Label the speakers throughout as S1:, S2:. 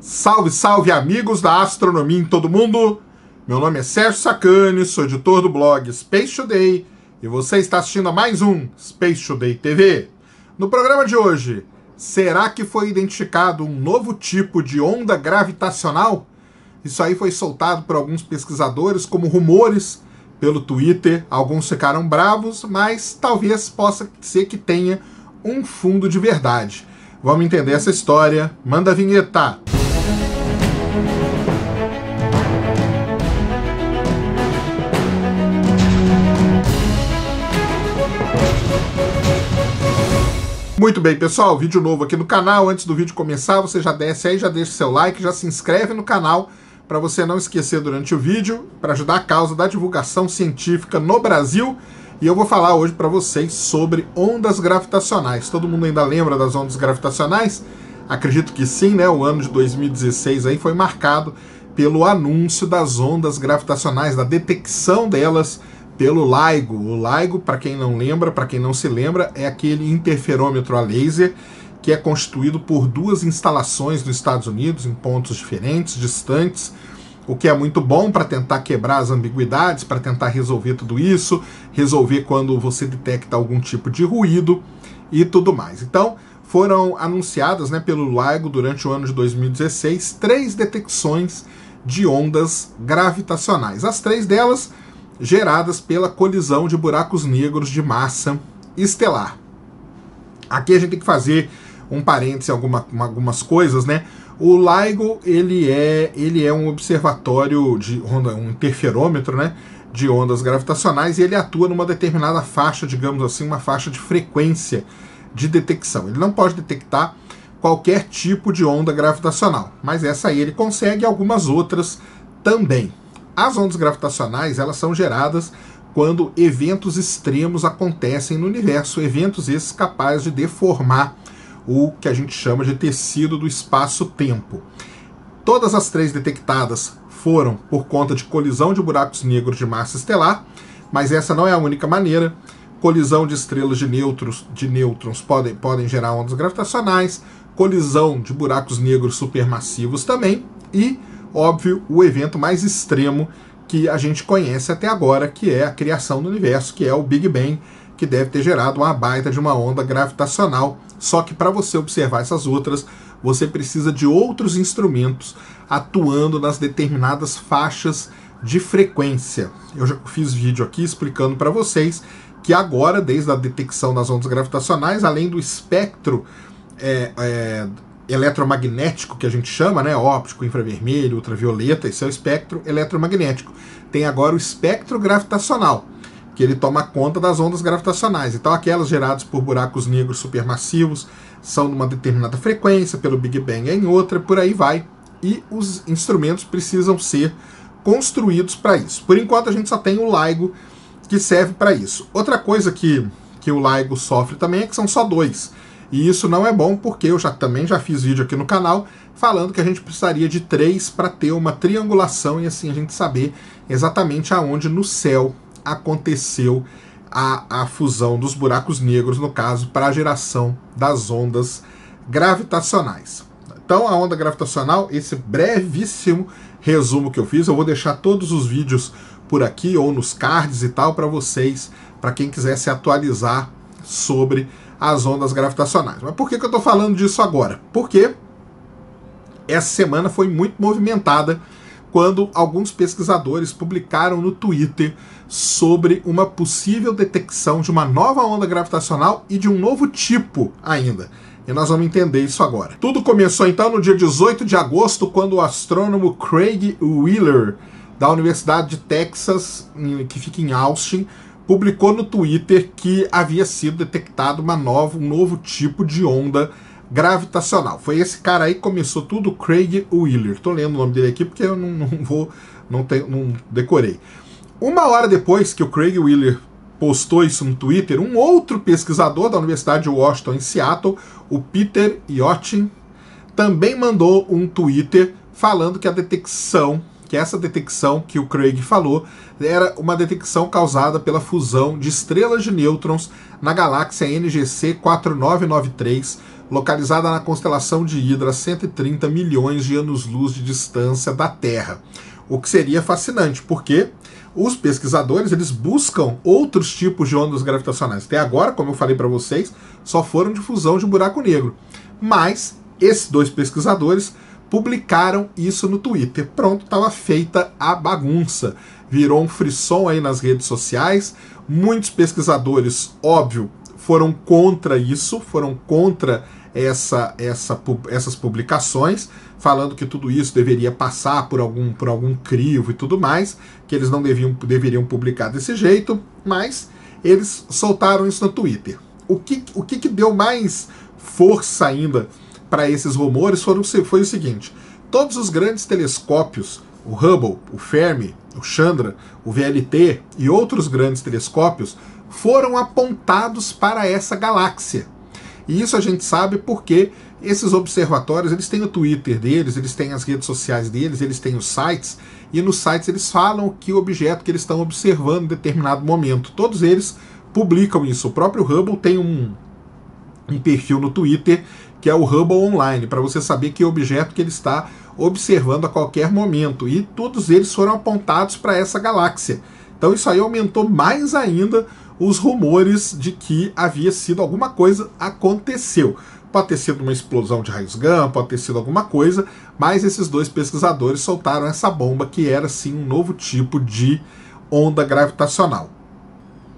S1: Salve, salve amigos da astronomia em todo mundo! Meu nome é Sérgio Sacani, sou editor do blog Space Today e você está assistindo a mais um Space Today TV. No programa de hoje, será que foi identificado um novo tipo de onda gravitacional? Isso aí foi soltado por alguns pesquisadores como rumores pelo Twitter. Alguns ficaram bravos, mas talvez possa ser que tenha um fundo de verdade. Vamos entender essa história. Manda a vinheta! Muito bem, pessoal, vídeo novo aqui no canal. Antes do vídeo começar, você já desce aí, já deixa seu like, já se inscreve no canal para você não esquecer durante o vídeo, para ajudar a causa da divulgação científica no Brasil. E eu vou falar hoje para vocês sobre ondas gravitacionais. Todo mundo ainda lembra das ondas gravitacionais? Acredito que sim, né? O ano de 2016 aí foi marcado pelo anúncio das ondas gravitacionais, da detecção delas pelo LIGO. O LIGO, para quem não lembra, para quem não se lembra, é aquele interferômetro a laser que é constituído por duas instalações nos Estados Unidos, em pontos diferentes, distantes, o que é muito bom para tentar quebrar as ambiguidades, para tentar resolver tudo isso, resolver quando você detecta algum tipo de ruído e tudo mais. Então, foram anunciadas né, pelo LIGO durante o ano de 2016 três detecções de ondas gravitacionais. As três delas geradas pela colisão de buracos negros de massa estelar. Aqui a gente tem que fazer um parêntese alguma, algumas coisas, né? O LIGO ele é, ele é um observatório de onda, um interferômetro, né? De ondas gravitacionais e ele atua numa determinada faixa, digamos assim, uma faixa de frequência de detecção. Ele não pode detectar qualquer tipo de onda gravitacional, mas essa aí ele consegue algumas outras também. As ondas gravitacionais elas são geradas quando eventos extremos acontecem no universo, eventos esses capazes de deformar o que a gente chama de tecido do espaço-tempo. Todas as três detectadas foram por conta de colisão de buracos negros de massa estelar, mas essa não é a única maneira. Colisão de estrelas de nêutrons, de nêutrons podem, podem gerar ondas gravitacionais, colisão de buracos negros supermassivos também, e óbvio, o evento mais extremo que a gente conhece até agora, que é a criação do universo, que é o Big Bang, que deve ter gerado uma baita de uma onda gravitacional. Só que para você observar essas outras, você precisa de outros instrumentos atuando nas determinadas faixas de frequência. Eu já fiz vídeo aqui explicando para vocês que agora, desde a detecção das ondas gravitacionais, além do espectro é, é, eletromagnético que a gente chama, né, óptico, infravermelho, ultravioleta, esse é o espectro eletromagnético. Tem agora o espectro gravitacional, que ele toma conta das ondas gravitacionais. Então aquelas geradas por buracos negros supermassivos são numa determinada frequência, pelo Big Bang é em outra, por aí vai. E os instrumentos precisam ser construídos para isso. Por enquanto a gente só tem o LIGO que serve para isso. Outra coisa que, que o LIGO sofre também é que são só dois. E isso não é bom porque eu já também já fiz vídeo aqui no canal falando que a gente precisaria de três para ter uma triangulação e assim a gente saber exatamente aonde no céu aconteceu a, a fusão dos buracos negros, no caso, para a geração das ondas gravitacionais. Então, a onda gravitacional, esse brevíssimo resumo que eu fiz, eu vou deixar todos os vídeos por aqui ou nos cards e tal para vocês, para quem quiser se atualizar sobre as ondas gravitacionais. Mas por que, que eu estou falando disso agora? Porque essa semana foi muito movimentada quando alguns pesquisadores publicaram no Twitter sobre uma possível detecção de uma nova onda gravitacional e de um novo tipo ainda. E nós vamos entender isso agora. Tudo começou então no dia 18 de agosto, quando o astrônomo Craig Wheeler, da Universidade de Texas, que fica em Austin, publicou no Twitter que havia sido detectado uma nova, um novo tipo de onda gravitacional. Foi esse cara aí que começou tudo, Craig Wheeler. Estou lendo o nome dele aqui porque eu não, não vou, não, tenho, não decorei. Uma hora depois que o Craig Wheeler postou isso no Twitter, um outro pesquisador da Universidade de Washington em Seattle, o Peter Yachtin, também mandou um Twitter falando que a detecção que essa detecção que o Craig falou era uma detecção causada pela fusão de estrelas de nêutrons na galáxia NGC 4993, localizada na constelação de Hidra a 130 milhões de anos-luz de distância da Terra. O que seria fascinante, porque os pesquisadores eles buscam outros tipos de ondas gravitacionais. Até agora, como eu falei para vocês, só foram de fusão de buraco negro. Mas esses dois pesquisadores publicaram isso no Twitter. Pronto, estava feita a bagunça. Virou um frisson aí nas redes sociais. Muitos pesquisadores, óbvio, foram contra isso, foram contra essa, essa, essas publicações, falando que tudo isso deveria passar por algum, por algum crivo e tudo mais, que eles não deviam, deveriam publicar desse jeito, mas eles soltaram isso no Twitter. O que, o que, que deu mais força ainda para esses rumores foram, foi o seguinte: todos os grandes telescópios, o Hubble, o Fermi, o Chandra, o VLT e outros grandes telescópios, foram apontados para essa galáxia. E isso a gente sabe porque esses observatórios, eles têm o Twitter deles, eles têm as redes sociais deles, eles têm os sites, e nos sites eles falam que objeto que eles estão observando em determinado momento. Todos eles publicam isso. O próprio Hubble tem um, um perfil no Twitter que é o Hubble Online, para você saber que objeto que ele está observando a qualquer momento. E todos eles foram apontados para essa galáxia. Então isso aí aumentou mais ainda os rumores de que havia sido alguma coisa aconteceu. Pode ter sido uma explosão de raios gama, pode ter sido alguma coisa, mas esses dois pesquisadores soltaram essa bomba que era sim um novo tipo de onda gravitacional.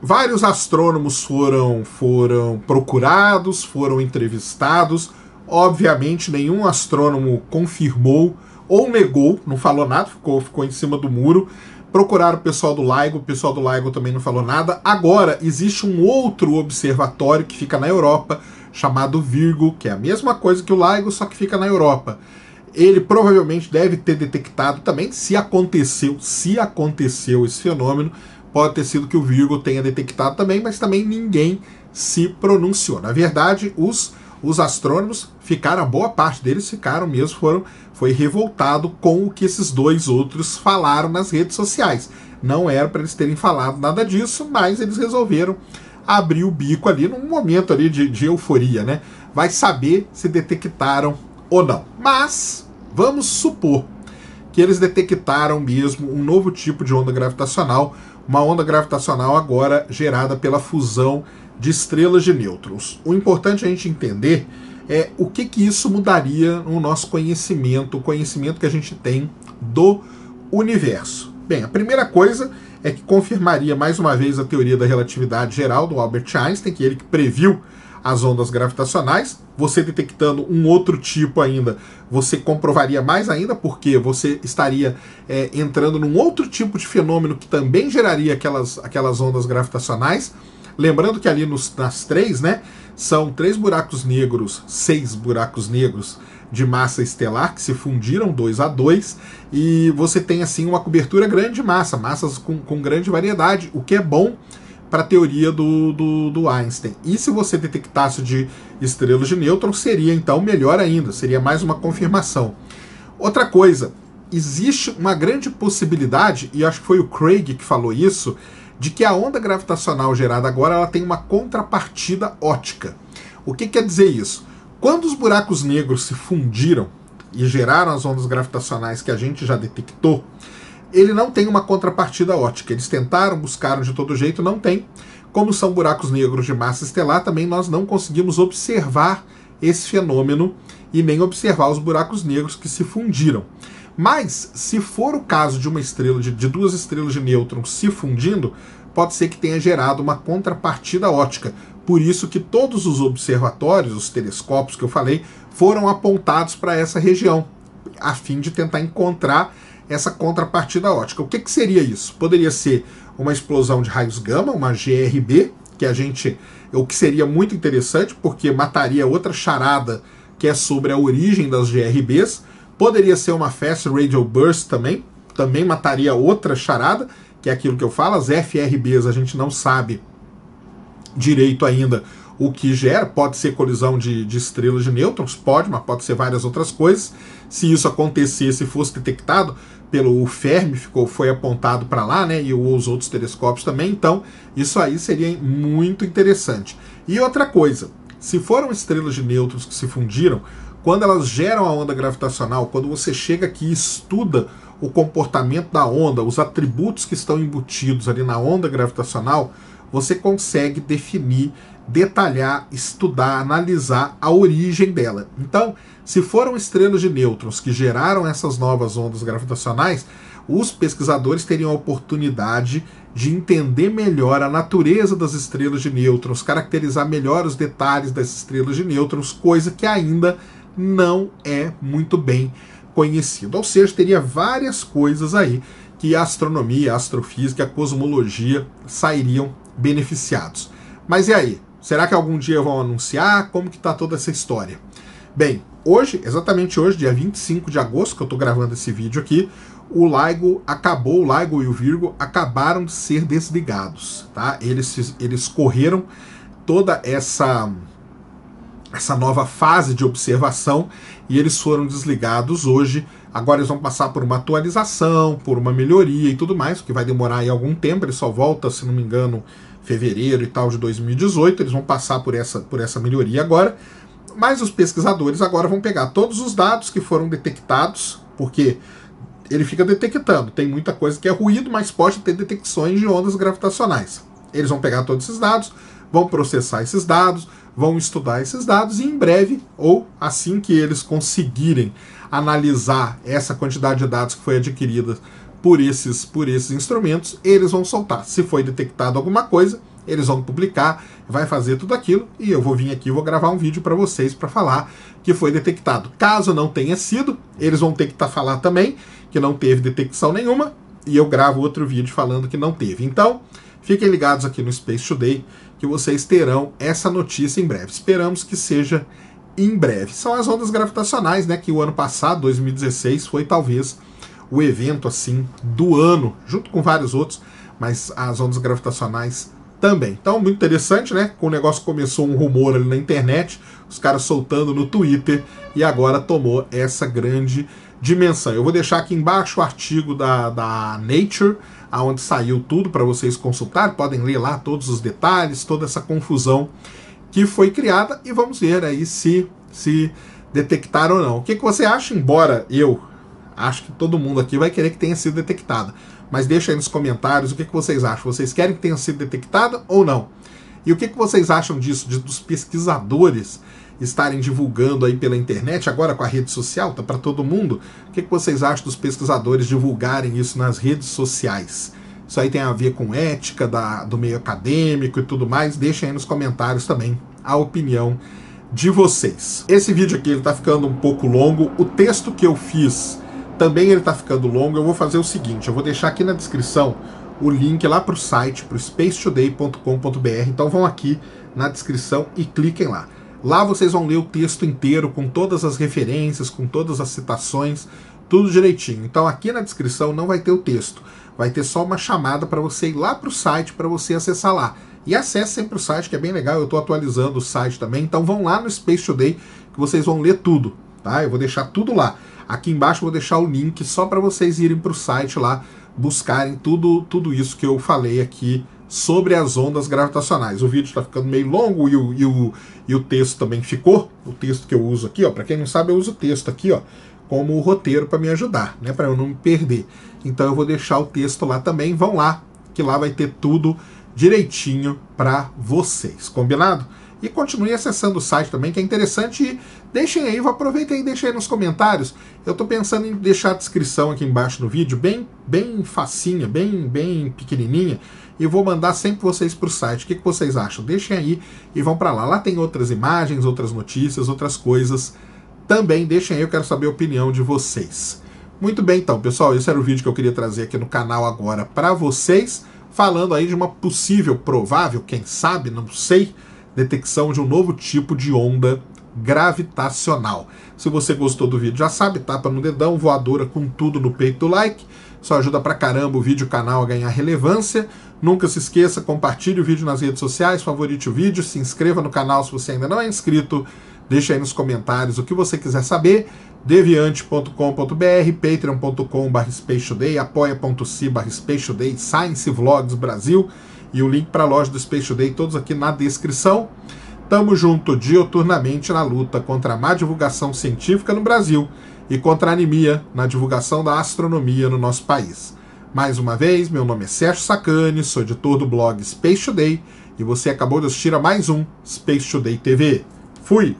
S1: Vários astrônomos foram, foram procurados, foram entrevistados. Obviamente, nenhum astrônomo confirmou ou negou, não falou nada, ficou, ficou em cima do muro. Procuraram o pessoal do LIGO, o pessoal do LIGO também não falou nada. Agora, existe um outro observatório que fica na Europa, chamado Virgo, que é a mesma coisa que o LIGO, só que fica na Europa. Ele provavelmente deve ter detectado também, se aconteceu, se aconteceu esse fenômeno, Pode ter sido que o Virgo tenha detectado também, mas também ninguém se pronunciou. Na verdade, os, os astrônomos ficaram, boa parte deles ficaram mesmo, foram, foi revoltado com o que esses dois outros falaram nas redes sociais. Não era para eles terem falado nada disso, mas eles resolveram abrir o bico ali num momento ali de, de euforia, né? Vai saber se detectaram ou não. Mas vamos supor que eles detectaram mesmo um novo tipo de onda gravitacional uma onda gravitacional agora gerada pela fusão de estrelas de nêutrons. O importante a gente entender é o que, que isso mudaria no nosso conhecimento, o conhecimento que a gente tem do universo. Bem, a primeira coisa é que confirmaria mais uma vez a teoria da relatividade geral do Albert Einstein, que ele que previu as ondas gravitacionais. Você detectando um outro tipo ainda, você comprovaria mais ainda, porque você estaria é, entrando num outro tipo de fenômeno que também geraria aquelas, aquelas ondas gravitacionais. Lembrando que ali nos, nas três, né, são três buracos negros, seis buracos negros de massa estelar que se fundiram dois a dois e você tem assim uma cobertura grande de massa, massas com, com grande variedade, o que é bom para a teoria do, do, do, Einstein. E se você detectasse de estrelas de nêutrons, seria então melhor ainda, seria mais uma confirmação. Outra coisa, existe uma grande possibilidade, e acho que foi o Craig que falou isso, de que a onda gravitacional gerada agora ela tem uma contrapartida ótica. O que quer dizer isso? Quando os buracos negros se fundiram e geraram as ondas gravitacionais que a gente já detectou, ele não tem uma contrapartida ótica. Eles tentaram, buscaram de todo jeito, não tem. Como são buracos negros de massa estelar, também nós não conseguimos observar esse fenômeno e nem observar os buracos negros que se fundiram. Mas, se for o caso de uma estrela, de, de duas estrelas de nêutrons se fundindo, pode ser que tenha gerado uma contrapartida ótica. Por isso que todos os observatórios, os telescópios que eu falei, foram apontados para essa região, a fim de tentar encontrar essa contrapartida ótica. O que, que seria isso? Poderia ser uma explosão de raios gama, uma GRB, que a gente. O que seria muito interessante, porque mataria outra charada que é sobre a origem das GRBs. Poderia ser uma Fast Radio Burst também, também mataria outra charada, que é aquilo que eu falo, as FRBs a gente não sabe direito ainda o que gera, pode ser colisão de, de estrelas de nêutrons, pode, mas pode ser várias outras coisas. Se isso acontecesse e fosse detectado, pelo Fermi ficou foi apontado para lá, né? E os outros telescópios também. Então, isso aí seria muito interessante. E outra coisa, se foram estrelas de nêutrons que se fundiram, quando elas geram a onda gravitacional, quando você chega aqui e estuda o comportamento da onda, os atributos que estão embutidos ali na onda gravitacional, você consegue definir, detalhar, estudar, analisar a origem dela. Então, se foram estrelas de nêutrons que geraram essas novas ondas gravitacionais, os pesquisadores teriam a oportunidade de entender melhor a natureza das estrelas de nêutrons, caracterizar melhor os detalhes das estrelas de nêutrons, coisa que ainda não é muito bem conhecido. Ou seja, teria várias coisas aí que a astronomia, a astrofísica, a cosmologia sairiam beneficiados. Mas e aí? Será que algum dia vão anunciar? Como que está toda essa história? Bem, hoje, exatamente hoje, dia 25 de agosto, que eu estou gravando esse vídeo aqui, o LIGO acabou, o LIGO e o Virgo acabaram de ser desligados, tá? Eles, eles correram toda essa essa nova fase de observação e eles foram desligados hoje. Agora eles vão passar por uma atualização, por uma melhoria e tudo mais, que vai demorar aí algum tempo. Ele só volta, se não me engano, fevereiro e tal de 2018. Eles vão passar por essa, por essa melhoria agora. Mas os pesquisadores agora vão pegar todos os dados que foram detectados, porque ele fica detectando. Tem muita coisa que é ruído, mas pode ter detecções de ondas gravitacionais. Eles vão pegar todos esses dados, vão processar esses dados, vão estudar esses dados e em breve, ou assim que eles conseguirem analisar essa quantidade de dados que foi adquirida por esses, por esses instrumentos, eles vão soltar. Se foi detectado alguma coisa, eles vão publicar, vai fazer tudo aquilo e eu vou vir aqui, vou gravar um vídeo para vocês para falar que foi detectado. Caso não tenha sido, eles vão ter que estar tá falar também que não teve detecção nenhuma e eu gravo outro vídeo falando que não teve. Então, fiquem ligados aqui no Space Today que vocês terão essa notícia em breve. Esperamos que seja em breve. São as ondas gravitacionais, né, que o ano passado, 2016, foi talvez o evento assim do ano, junto com vários outros, mas as ondas gravitacionais também. Então, muito interessante, né? O negócio começou um rumor ali na internet, os caras soltando no Twitter e agora tomou essa grande dimensão. Eu vou deixar aqui embaixo o artigo da, da Nature, aonde saiu tudo para vocês consultar, podem ler lá todos os detalhes, toda essa confusão que foi criada e vamos ver aí se se detectaram ou não. O que, que você acha? Embora eu acho que todo mundo aqui vai querer que tenha sido detectada. Mas deixa aí nos comentários o que, que vocês acham. Vocês querem que tenha sido detectada ou não? E o que, que vocês acham disso, de, dos pesquisadores estarem divulgando aí pela internet, agora com a rede social, tá para todo mundo? O que, que vocês acham dos pesquisadores divulgarem isso nas redes sociais? Isso aí tem a ver com ética da, do meio acadêmico e tudo mais. Deixem aí nos comentários também a opinião de vocês. Esse vídeo aqui ele tá ficando um pouco longo. O texto que eu fiz também ele está ficando longo. Eu vou fazer o seguinte: eu vou deixar aqui na descrição o link lá para o site, para o spacetoday.com.br. Então vão aqui na descrição e cliquem lá. Lá vocês vão ler o texto inteiro com todas as referências, com todas as citações, tudo direitinho. Então aqui na descrição não vai ter o texto, vai ter só uma chamada para você ir lá para o site para você acessar lá. E acesse sempre o site que é bem legal, eu estou atualizando o site também. Então vão lá no Space Today que vocês vão ler tudo, tá? Eu vou deixar tudo lá. Aqui embaixo vou deixar o link só para vocês irem para o site lá buscarem tudo, tudo isso que eu falei aqui sobre as ondas gravitacionais. O vídeo está ficando meio longo e o, e, o, e o texto também ficou. O texto que eu uso aqui, ó, para quem não sabe, eu uso o texto aqui, ó, como roteiro para me ajudar, né, para eu não me perder. Então eu vou deixar o texto lá também. Vão lá, que lá vai ter tudo direitinho para vocês. Combinado? E continue acessando o site também, que é interessante. E deixem aí, aproveitem e deixem aí nos comentários. Eu estou pensando em deixar a descrição aqui embaixo no vídeo, bem, bem facinha, bem, bem pequenininha. E vou mandar sempre vocês para o site. O que, que vocês acham? Deixem aí e vão para lá. Lá tem outras imagens, outras notícias, outras coisas. Também deixem aí, eu quero saber a opinião de vocês. Muito bem, então, pessoal, esse era o vídeo que eu queria trazer aqui no canal agora para vocês, falando aí de uma possível, provável, quem sabe, não sei, detecção de um novo tipo de onda gravitacional. Se você gostou do vídeo, já sabe, tapa no dedão, voadora com tudo no peito do like. Isso ajuda pra caramba o vídeo o canal a ganhar relevância. Nunca se esqueça, compartilhe o vídeo nas redes sociais, favorite o vídeo, se inscreva no canal se você ainda não é inscrito. Deixe aí nos comentários o que você quiser saber. deviante.com.br, patreon.com.br spacetoday, apoia.se spacetoday, Science Vlogs Brasil e o link para a loja do Space Today, todos aqui na descrição. Tamo junto dioturnamente na luta contra a má divulgação científica no Brasil e contra a anemia na divulgação da astronomia no nosso país. Mais uma vez, meu nome é Sérgio Sacani, sou editor do blog Space Today e você acabou de assistir a mais um Space Today TV. Fui!